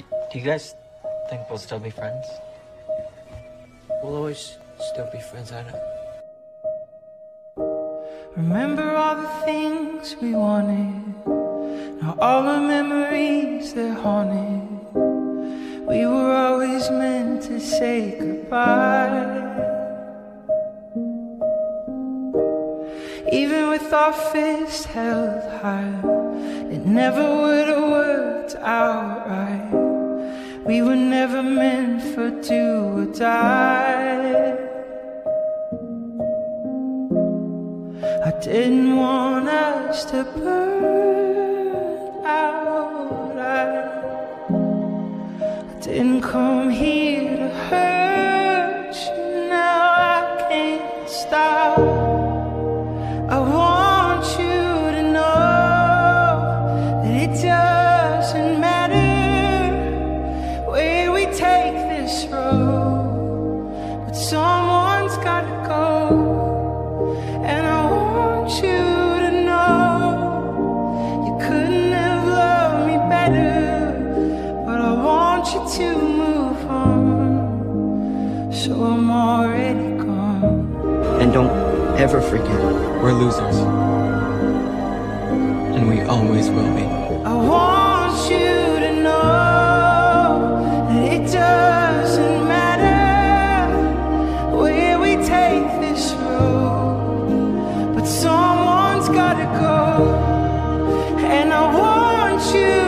Do, do you guys think we'll still be friends? We'll always still be friends, I know. Remember all the things we wanted. Now all the memories they're haunted. We were always meant to say goodbye. Even with our fists held high, it never would have worked out right. We were never meant for do or die. I didn't want us to burn out. I, I didn't come here to hurt you. Now I can't stop. I want you to know that it doesn't take this road, but someone's gotta go. And I want you to know you couldn't have loved me better, but I want you to move on. So I'm already gone. And don't ever forget, we're losers. And we always will be. I want you and I want you.